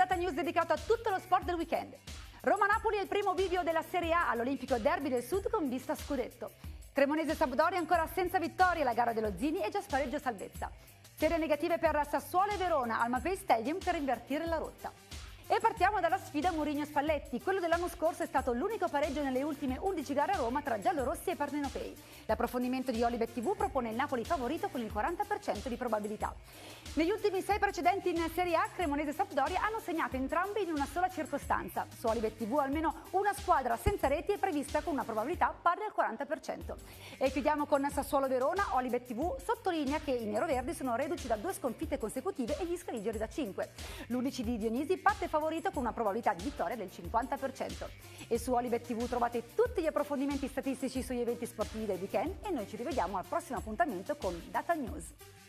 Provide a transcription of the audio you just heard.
Data News dedicato a tutto lo sport del weekend. Roma-Napoli è il primo video della Serie A all'Olimpico Derby del Sud con vista scudetto. Cremonese-Sampdoria ancora senza vittoria la gara dello Zini e già spareggio salvezza. Serie negative per Sassuolo e Verona al Mapei Stadium per invertire la rotta. E partiamo dalla sfida Mourinho-Spalletti. Quello dell'anno scorso è stato l'unico pareggio nelle ultime 11 gare a Roma tra giallorossi e partenopei. L'approfondimento di Olibet TV propone il Napoli favorito con il 40% di probabilità. Negli ultimi sei precedenti in Serie A, Cremonese e Sampdoria hanno segnato entrambi in una sola circostanza. Su Olibet TV almeno una squadra senza reti è prevista con una probabilità pari al 40%. E chiudiamo con Sassuolo-Verona. Olibet TV sottolinea che i neroverdi sono reduci da due sconfitte consecutive e gli scaligeri da 5. L'11 di Dionisi parte favorito favorito con una probabilità di vittoria del 50%. E su Olibet TV trovate tutti gli approfondimenti statistici sugli eventi sportivi del weekend e noi ci rivediamo al prossimo appuntamento con Data News.